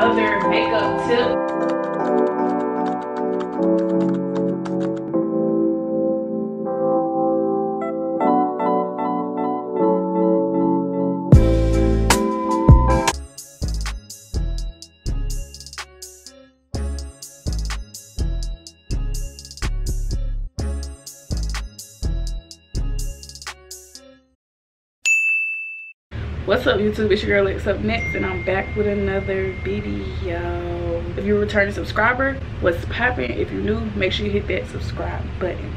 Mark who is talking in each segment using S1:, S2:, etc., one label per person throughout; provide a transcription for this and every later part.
S1: another makeup tip. Youtube it's your girl Lex up next and i'm back with another video. If you're a returning subscriber what's popping if you're new make sure you hit that subscribe button.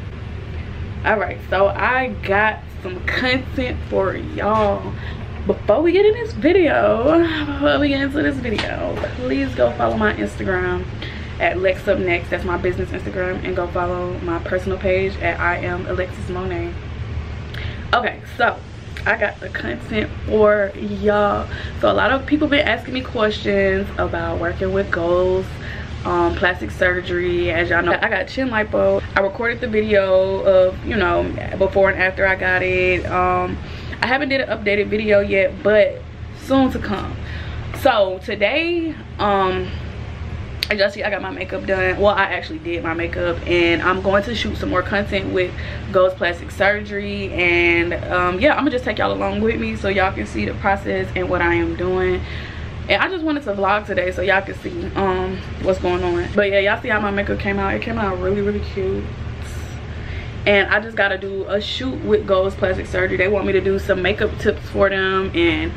S1: All right so i got some content for y'all. Before we get in this video before we get into this video please go follow my instagram at lex up next that's my business instagram and go follow my personal page at i am alexis monee. Okay so I got the content for y'all. So a lot of people been asking me questions about working with goals, um, plastic surgery. As y'all know, I got chin lipo. I recorded the video of, you know, before and after I got it. Um, I haven't did an updated video yet, but soon to come. So today, um, as y'all see i got my makeup done. Well i actually did my makeup and i'm going to shoot some more content with Goals plastic surgery and um, yeah i'm gonna just take y'all along with me so y'all can see the process and what i am doing. And i just wanted to vlog today so y'all can see um, what's going on. But yeah y'all see how my makeup came out? It came out really really cute. And i just got to do a shoot with Goals plastic surgery. They want me to do some makeup tips for them and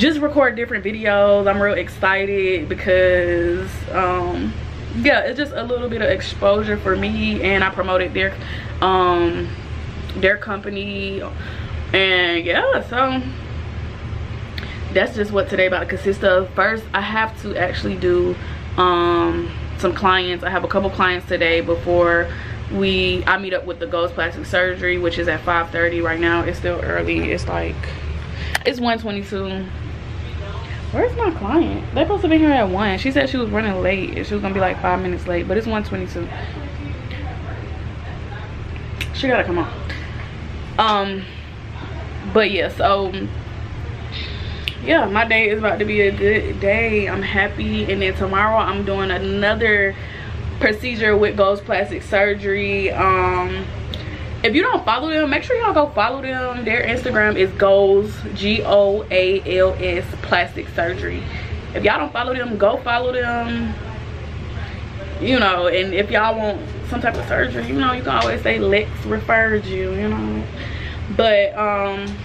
S1: just record different videos. I'm real excited because um yeah it's just a little bit of exposure for me and i promoted their um their company. And yeah so that's just what today about to consist of. First i have to actually do um some clients. I have a couple clients today before we i meet up with the goals plastic surgery which is at 5 30 right now. It's still early. It's like it's 122 Where's my client? They supposed to be here at 1. She said she was running late. She was going to be like 5 minutes late. But it's 122. She got to come on. Um, But yeah, so... Yeah, my day is about to be a good day. I'm happy. And then tomorrow I'm doing another procedure with Goals Plastic Surgery. Um if you don't follow them make sure y'all go follow them. Their instagram is goals g-o-a-l-s plastic surgery. If y'all don't follow them go follow them. You know and if y'all want some type of surgery you know you can always say lex referred you you know. But um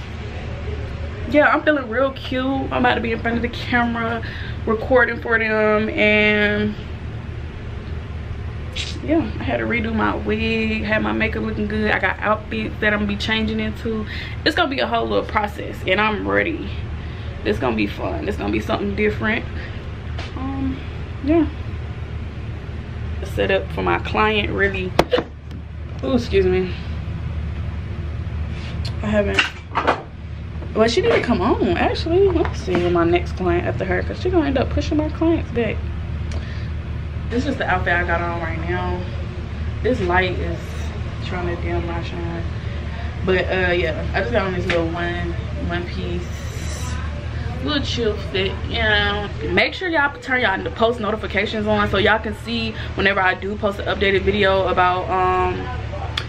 S1: yeah i'm feeling real cute. I'm about to be in front of the camera recording for them and yeah i had to redo my wig had my makeup looking good. I got outfits that i'm gonna be changing into. It's gonna be a whole little process and i'm ready. It's gonna be fun. It's gonna be something different. Um yeah. Set up for my client really oh excuse me. I haven't well she to come on actually. Let's see my next client after her because she's gonna end up pushing my clients back this is the outfit i got on right now. This light is trying to dim my shine. But uh yeah i just got on this little one one piece. Little chill fit you know. Make sure y'all turn y'all the post notifications on so y'all can see whenever i do post an updated video about um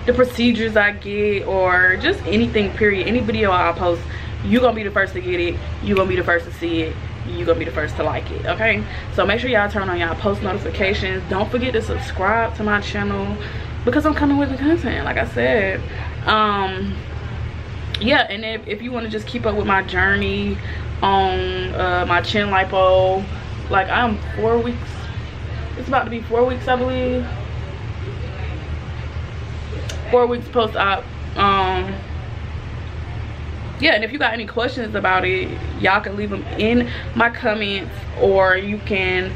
S1: the procedures i get or just anything period. Any video i post you gonna be the first to get it. You gonna be the first to see it you're gonna be the first to like it okay? So make sure y'all turn on y'all post notifications. Don't forget to subscribe to my channel because i'm coming with the content like i said. Um yeah and if, if you want to just keep up with my journey on uh, my chin lipo like i'm four weeks it's about to be four weeks i believe. Four weeks post-op um yeah and if you got any questions about it y'all can leave them in my comments or you can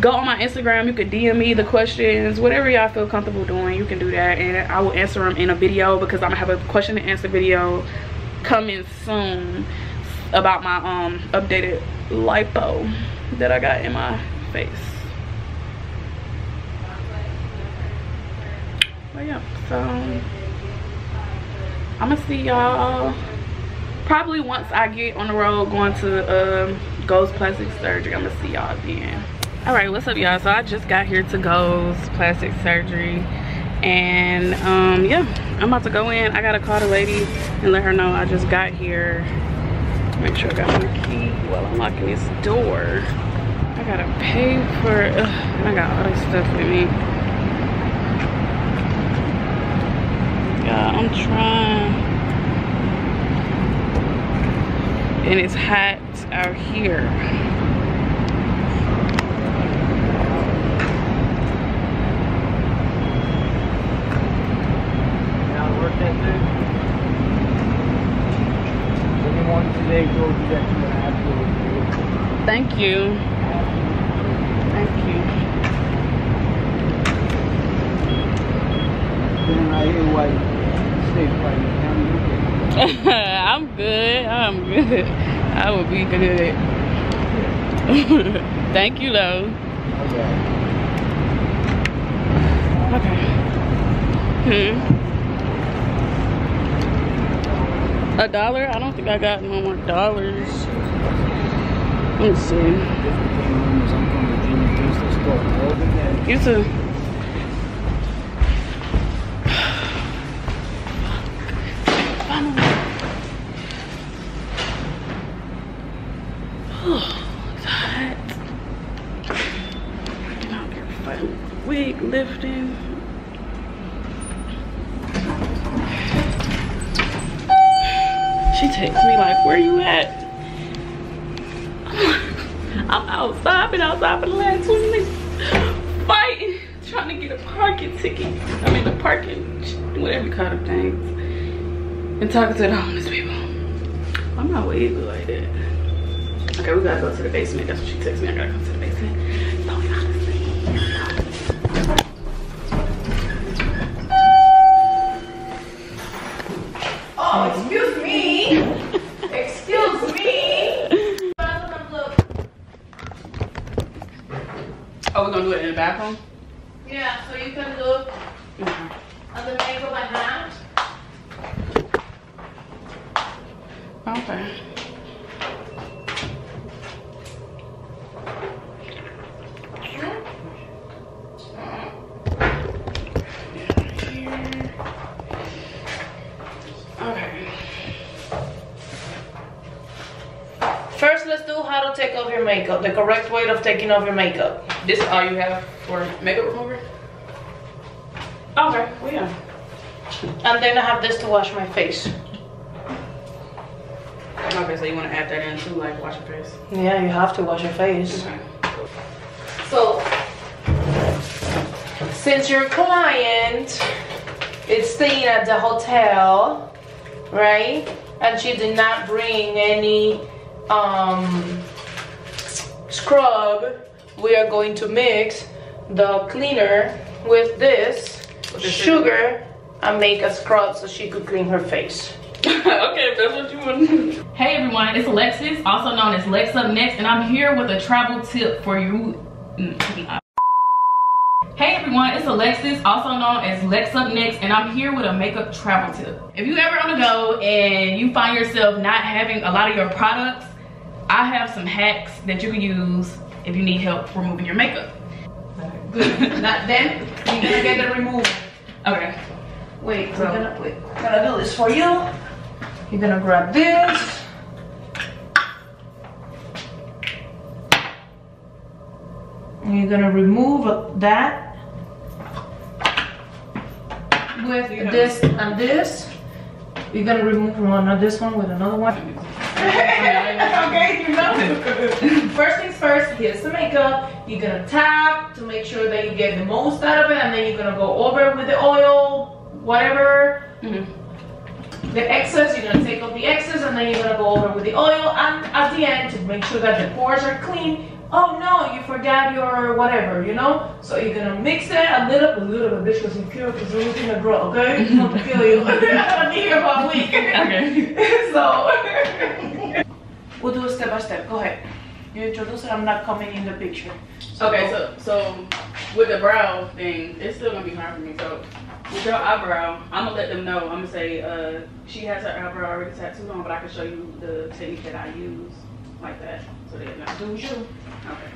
S1: go on my instagram you can dm me the questions whatever y'all feel comfortable doing you can do that and i will answer them in a video because i'm gonna have a question and answer video coming soon about my um updated lipo that i got in my face. But yeah so i'm gonna see y'all probably once I get on the road going to um, Goals Plastic Surgery. I'm gonna see y'all then. All right, what's up y'all? So I just got here to Goals Plastic Surgery and um yeah, I'm about to go in. I gotta call the lady and let her know I just got here. Make sure I got my key while I'm locking this door. I gotta pay for, ugh, I got all this stuff with me. Yeah, I'm trying. And it's hot out here. Thank you. Thank you. I'm good. I'm good. I will be good. Thank you, though. Okay. Hmm. A dollar? I don't think I got no more dollars. Let me see. You too. Wig lifting. She texts me like, where you at? I'm outside, been outside for the last 20 minutes fighting, trying to get a parking ticket. I mean the parking, whatever call them things. And talking to the homeless people. I'm not waving like that. Okay, we gotta go to the basement. That's what she texts me. I gotta go to the basement. So
S2: Oh, excuse me. excuse me.
S1: Oh, we're gonna do it in the bathroom?
S2: Yeah, so you can look at the makeup I have.
S1: Okay. Okay.
S2: First, let's do how to take off your makeup. The correct way of taking off your makeup.
S1: This is all you have for makeup remover? Okay, well yeah.
S2: And then I have this to wash my face.
S1: Okay, so you wanna add that in too, like wash your face?
S2: Yeah, you have to wash your face.
S1: Okay.
S2: So, since your client is staying at the hotel, right? And she did not bring any um, scrub, we are going to mix the cleaner with this
S1: With the
S2: sugar and make a scrub so she could clean her face.
S1: okay, if that's what you want to do.
S3: Hey everyone, it's Alexis, also known as Lex Up Next, and I'm here with a travel tip for you. Hey everyone, it's Alexis, also known as Lex Up Next, and I'm here with a makeup travel tip. If you ever on the go and you find yourself not having a lot of your products, I have some hacks that you can use if you need help removing your makeup.
S2: Good. Not then you gonna get the remover.
S3: Okay.
S2: Wait, we're gonna wait. I'm gonna do this for you. You're gonna grab this. And you're gonna remove that with
S1: You
S2: this and this. You're gonna remove one, not this one with another one. okay, you know. first things first, here's the makeup. You're gonna tap to make sure that you get the most out of it, and then you're gonna go over with the oil, whatever.
S1: Mhm.
S2: The excess, you're gonna take off the excess, and then you're gonna go over with the oil, and at the end, to make sure that the pores are clean. Oh no, you forgot your whatever, you know? So you're gonna mix it a little, a little bit, because you kill, because you're looking to grow, okay? Not to kill you. I'm here for a week.
S1: Okay.
S2: so we'll do it step by step. Go ahead. You introduce it. I'm not coming in the picture.
S1: Okay, so so with the brow thing, it's still gonna be hard for me. So with your eyebrow, I'm gonna let them know. I'm gonna say uh, she has her eyebrow already tattooed on, but I can show you the technique that I use. like that so they're not doing you. Okay.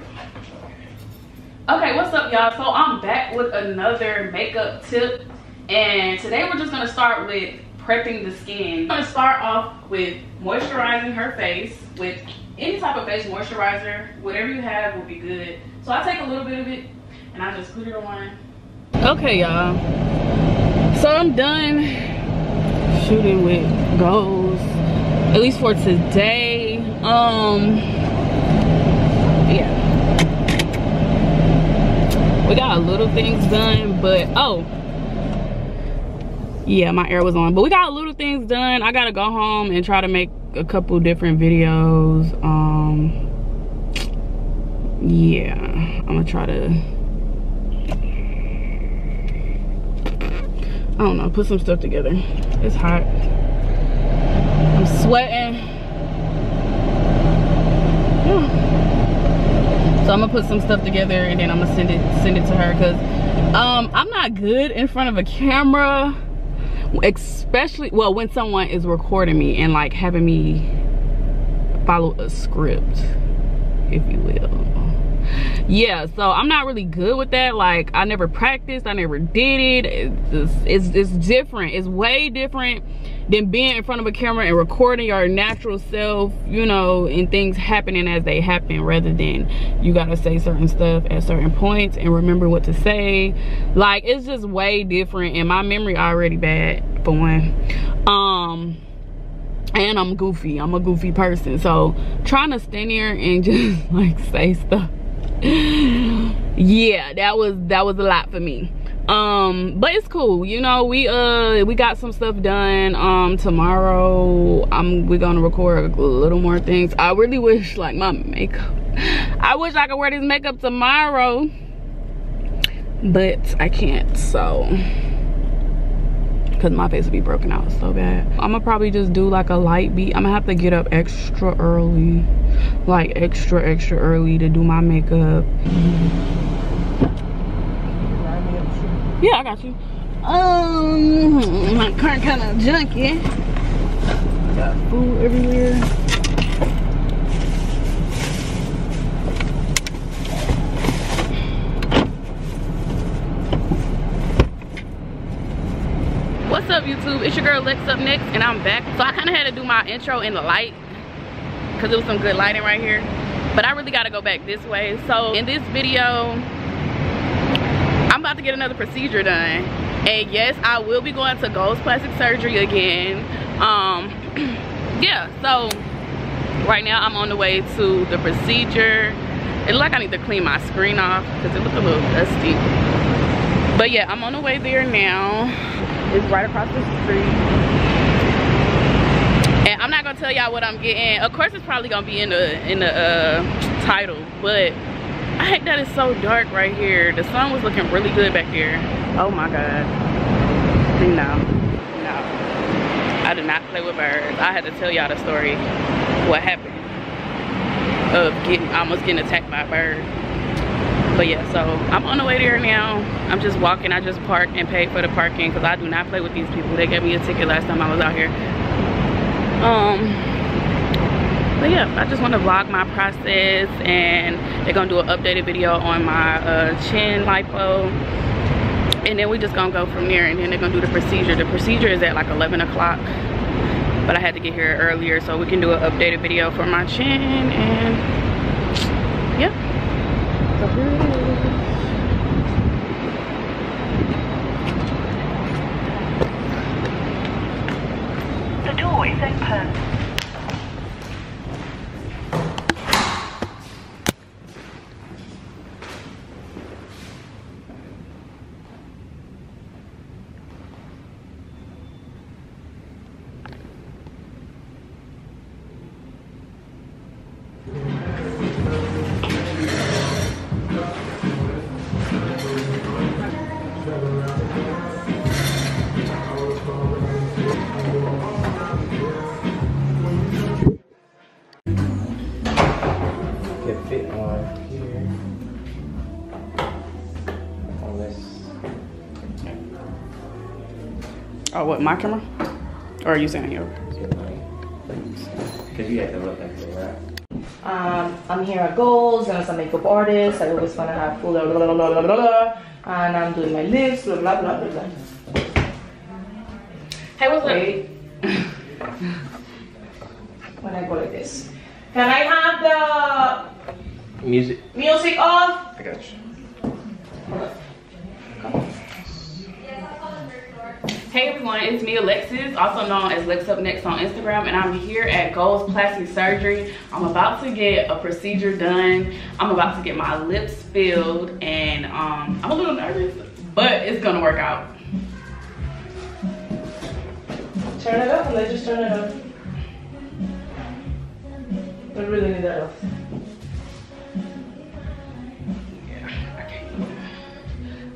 S1: Okay, what's up, y'all? So I'm back with another makeup tip, and today we're just gonna start with prepping the skin. I'm gonna start off with moisturizing her face with any type of face moisturizer. Whatever you have will be good. So I take a little bit of it and I just put it on. Okay, y'all. So I'm done shooting with goals, at least for today. Um, yeah. We got a little things done, but oh, yeah my air was on. But we got little things done. I gotta go home and try to make a couple different videos. Um yeah i'm gonna try to i don't know put some stuff together. It's hot. I'm sweating. So i'm gonna put some stuff together and then i'm gonna send it send it to her because um i'm not good in front of a camera especially well when someone is recording me and like having me follow a script if you will. Yeah so i'm not really good with that. Like i never practiced i never did it. It's, it's, it's different. It's way different than being in front of a camera and recording your natural self you know and things happening as they happen rather than you gotta say certain stuff at certain points and remember what to say. Like it's just way different and my memory already bad for one. Um and i'm goofy. I'm a goofy person. So trying to stand here and just like say stuff. Yeah that was that was a lot for me um but it's cool you know we uh we got some stuff done um tomorrow. I'm we're gonna record a little more things. I really wish like my makeup i wish i could wear this makeup tomorrow but i can't so. Because my face would be broken out so bad. I'm gonna probably just do like a light beat. I'm gonna have to get up extra early like extra extra early to do my makeup yeah, I got you. Um, my car kind of junky. Got food everywhere. What's up, YouTube? It's your girl Lex up next, and I'm back. So I kind of had to do my intro in the light because it was some good lighting right here. But I really got to go back this way. So in this video, about to get another procedure done. And yes, I will be going to Goals Plastic Surgery again. Um, yeah, so right now I'm on the way to the procedure. It like I need to clean my screen off because it looks a little dusty. But yeah, I'm on the way there now. It's right across the street. And I'm not gonna tell y'all what I'm getting. Of course, it's probably gonna be in the in the uh, title, but I hate that it's so dark right here. The sun was looking really good back here. Oh my God. No, no. I did not play with birds. I had to tell y'all the story, what happened of getting, almost getting attacked by a bird. But yeah, so I'm on the way there now. I'm just walking. I just parked and paid for the parking because I do not play with these people. They gave me a ticket last time I was out here. Um, but yeah i just want to vlog my process and they're gonna do an updated video on my uh, chin lipo. And then we just gonna go from there and then they're gonna do the procedure. The procedure is at like 11 o'clock but i had to get here earlier so we can do an updated video for my chin and yeah. So Oh, what, my camera? Or are you saying yours?
S4: Because you have to look like that, right?
S2: Um, I'm here at Goals and as a makeup artist, I always want to have full blah, blah, blah, blah, blah, blah, and I'm doing my lips, blah, blah, blah, blah, blah.
S1: Hey, what's up?
S2: Wait. when I go like this. Can I have the music Music off?
S4: I got you.
S1: Hey everyone, it's me Alexis, also known as Lex Up Next on Instagram, and I'm here at Goals Plastic Surgery. I'm about to get a procedure done. I'm about to get my lips filled, and um, I'm a little nervous, but it's gonna work out.
S2: Turn it up and let's just turn it up. I really need that off.
S1: I can't,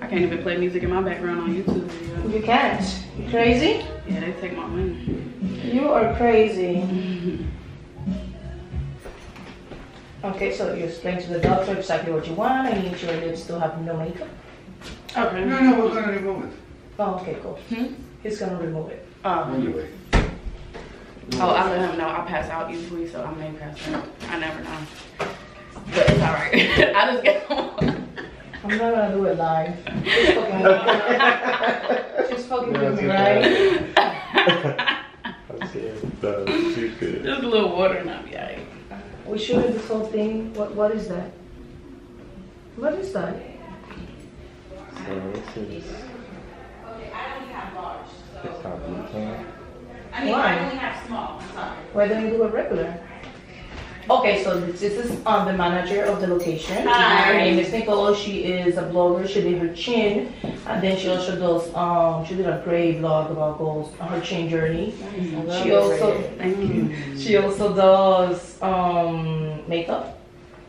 S1: I can't even play music in my background on YouTube.
S2: You can't. You crazy?
S1: Yeah, they take my money.
S2: You are crazy. Okay, so you explain to the doctor exactly what you want. I need your lips to have no makeup.
S1: Okay.
S5: No, no, we're gonna remove it.
S2: Oh, okay, cool.
S1: Hmm?
S2: He's gonna remove it.
S1: Oh,
S5: Anyway.
S1: oh, I let him know I pass out usually, so I may pass out. I never know. But it's alright. I just get home.
S2: I'm not gonna do it live. She's fucking with me. She's fucking with me, right?
S4: I said, you could.
S1: Just a little water and I'll be alright.
S2: We shooting this whole thing. What What is that? What is that?
S4: So this is. It's how you can.
S1: I mean,
S2: Why?
S1: I only have small. I'm sorry.
S2: Why don't you do a regular? Okay, so this is um, the manager of the location.
S1: Hi.
S2: Her name is Nicole. She is a blogger. She did her chin, and then she also does. Um, she did a great vlog about goals, her chin journey. She also,
S1: Thank you.
S2: she also does um, makeup.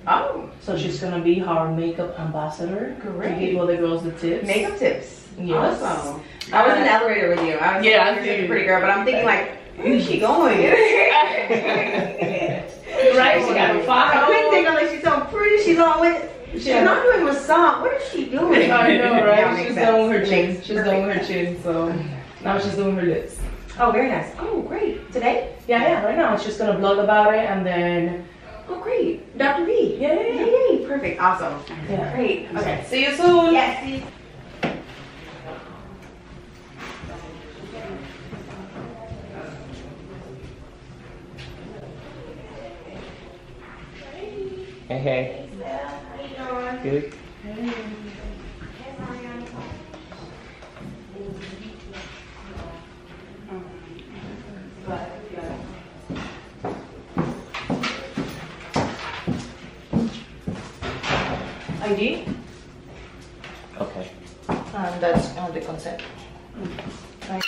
S6: Oh,
S2: So she's gonna be our makeup ambassador.
S6: Great.
S2: To give all the girls the tips.
S6: makeup tips.
S2: Yes.
S6: Awesome. I was in the elevator with you. I was
S1: Yeah, I
S6: you're
S1: see
S6: a pretty girl, but I'm thinking like, where's she going?
S2: Right, she got a
S6: I
S2: file.
S6: couldn't think I'm like she's so pretty. She's on with. She's
S2: Yeah.
S6: not doing massage. What is she doing?
S2: I know, right?
S6: makes
S2: She's
S6: sense.
S2: done with her chin.
S6: Makes
S2: She's done with her chin. So now she's doing her lips.
S6: Oh, very nice. Oh, great. Today?
S2: Yeah, yeah, right now. She's just gonna blog about it and then
S6: Oh, great. Dr. V.
S2: Yeah, yeah, yeah.
S6: Yay, perfect. Awesome.
S2: Yeah.
S6: Great. Okay.
S2: see you soon.
S6: Yes. see-
S4: Hey, hey. Good.
S2: ID.
S4: Okay.
S2: And that's on the consent. Right.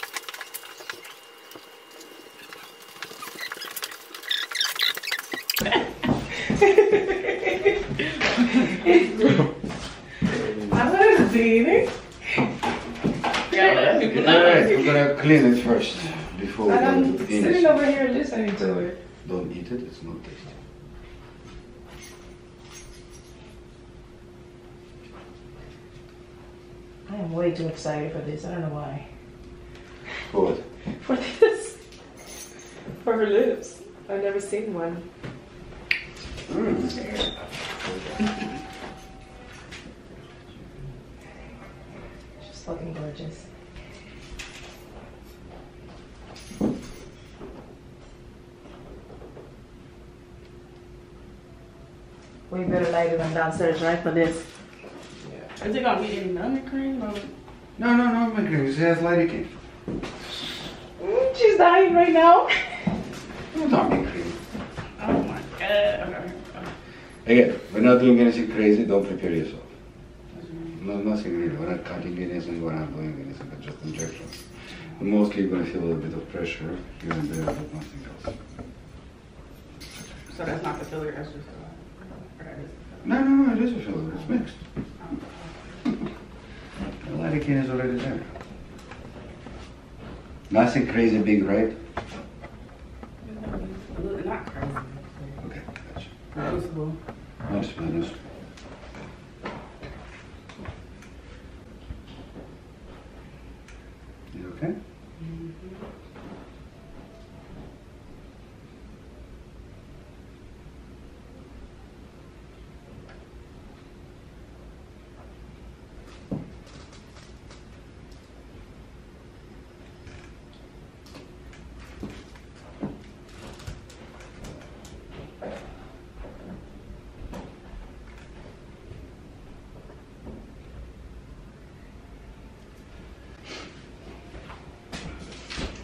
S2: I see it.
S5: Alright, we're gonna clean it first before we
S2: And I'm
S5: to
S2: sitting over here listening to it.
S5: Don't eat it, it's not tasty.
S2: I am way too excited for this. I don't know why.
S5: Good.
S2: For this. For her lips. I've never seen one. She's fucking gorgeous. We better light it than downstairs, right? For this. Yeah.
S1: Is it gonna be any lemon cream or?
S5: No, no, no, my cream. It has lidocaine.
S2: Mm, she's dying right now.
S5: No, don't be cream.
S1: Oh my god. Okay.
S5: Again, we're not doing anything crazy. Don't prepare yourself. No, nothing really. We're not cutting anything. We're not doing anything. But just injections. And mostly you're gonna feel a little bit of pressure here and there, but nothing else.
S1: So that's not the filler, that's just. or that is-
S5: No, no, no. It is a filler. It's oh. mixed. the lidocaine is already there. Nothing crazy big, right?
S1: Not crazy.
S5: Okay, gotcha.
S1: Noticeable.
S5: Most minus. You okay?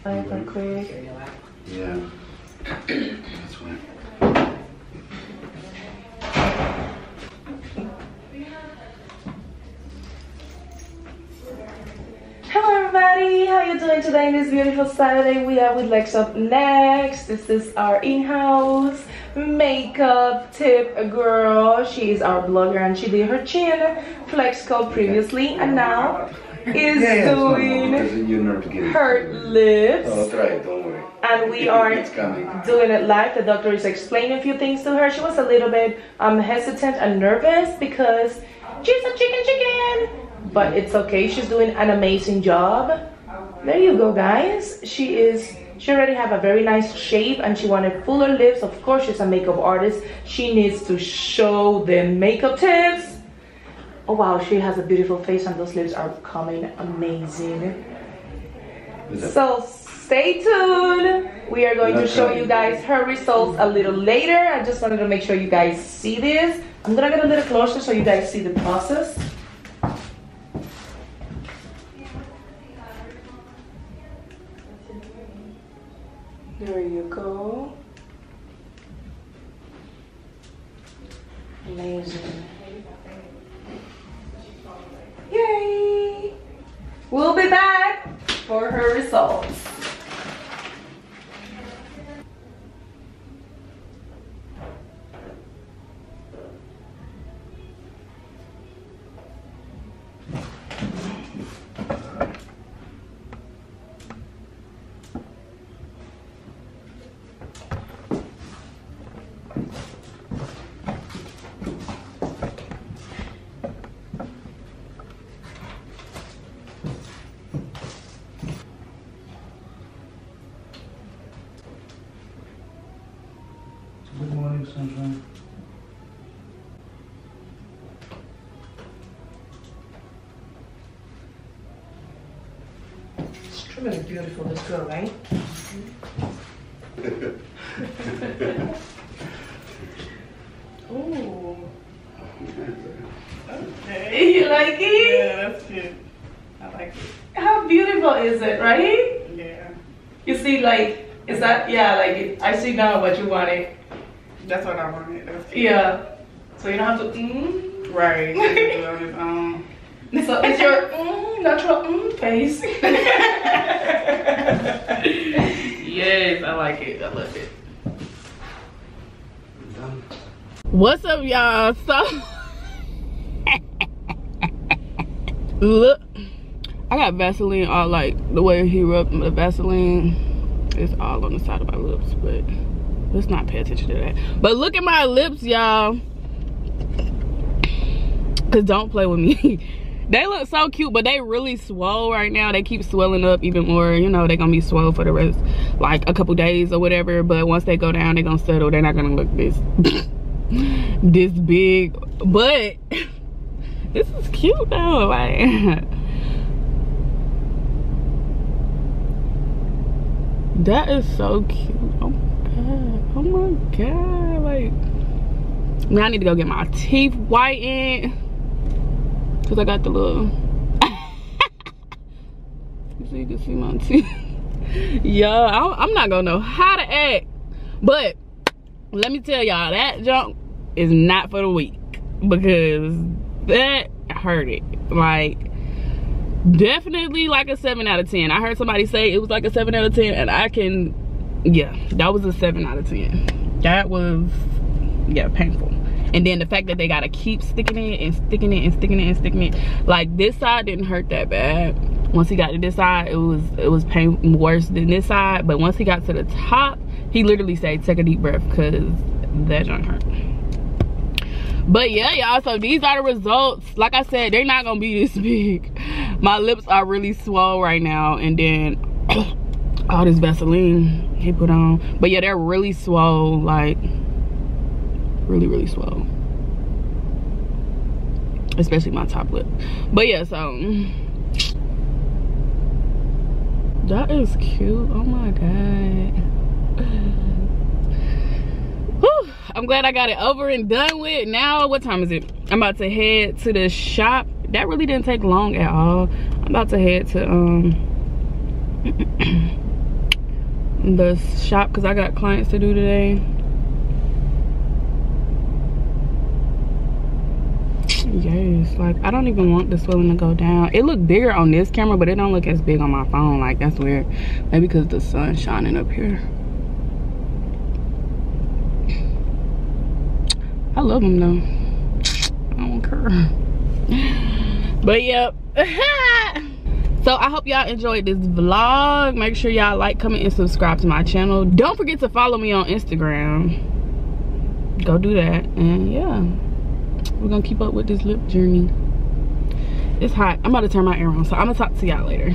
S2: Nice and quick.
S5: Yeah. That's why.
S2: Hello everybody, how you doing today? In this beautiful Saturday we are with Lex Up Next. This is our in-house makeup tip girl. She is our blogger and she did her chin flex coat previously and now is doing
S5: because you know to get it.
S2: her lips.
S5: Oh, try it, don't worry.
S2: And we are doing it live. The doctor is explaining a few things to her. She was a little bit um, hesitant and nervous because she's a chicken chicken. But it's okay. She's doing an amazing job. There you go, guys. She is. She already have a very nice shape and she wanted fuller lips. Of course, she's a makeup artist. She needs to show them makeup tips. Oh wow, she has a beautiful face and those lips are coming amazing. So stay tuned. We are going to show you guys her results a little later. I just wanted to make sure you guys see this. I'm gonna get a little closer so you guys see the process. There you go. Amazing. We'll be back for her results. Extremely beautiful, this girl, right? Ooh. You like it?
S1: Yeah, that's cute. I like it.
S2: How beautiful is it, right?
S1: Yeah.
S2: You see, like, is that, yeah, like, it, I see now what you wanted.
S1: That's what I wanted. That's cute.
S2: Yeah. So you don't have to, mm.
S1: Right. Do it on its.
S2: So it's your mm, natural mm face.
S1: Yes, I like it. I love it. What's up, y'all? So, look, I got Vaseline all like the way he rubbed the Vaseline It's all on the side of my lips, but let's not pay attention to that. But look at my lips, y'all. Cause don't play with me. they look so cute, but they really swole right now. They keep swelling up even more. You know, they're gonna be swole for the rest, like a couple days or whatever. But once they go down, they're gonna settle. They're not gonna look this this big. But this is cute though. Like that is so cute. Oh my god. Oh my god. Like man, I need to go get my teeth whitened. Cause I got the little so you can see my teeth. yeah, I'm, not gonna know how to act. But let me tell y'all, that junk is not for the weak. Because that hurt it. Like definitely like a 7 out of 10. I heard somebody say it was like a 7 out of 10 and I can yeah, that was a 7 out of 10. That was yeah, painful. And then the fact that they gotta keep sticking it and sticking it and sticking it and sticking it. Like this side didn't hurt that bad. Once he got to this side, it was it was pain worse than this side. But once he got to the top, he literally said, take a deep breath because that junk hurt. But yeah, y'all, so these are the results. Like I said, they're not gonna be this big. My lips are really swole right now. And then all this Vaseline he put on. But yeah, they're really swole, like really, really swell. Especially my top lip. But yeah, so that is cute. Oh my god. Whew, I'm glad I got it over and done with. Now, what time is it? I'm about to head to the shop. That really didn't take long at all. I'm about to head to um the shop because I got clients to do today. Yes, like I don't even want the swelling to go down. It looked bigger on this camera, but it don't look as big on my phone. Like that's weird. Maybe because the sun's shining up here. I love them though. I don't care. But yep. so I hope y'all enjoyed this vlog. Make sure y'all like, comment, and subscribe to my channel. Don't forget to follow me on Instagram. Go do that. And yeah we're gonna keep up with this lip journey. It's hot. I'm about to turn my air on so i'm gonna talk to y'all later